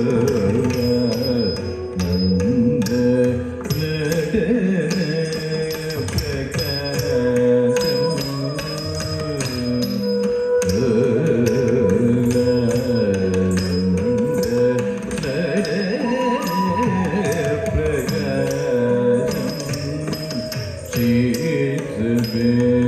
It's a.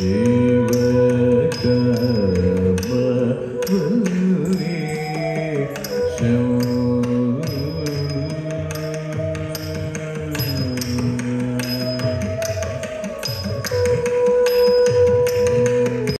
व श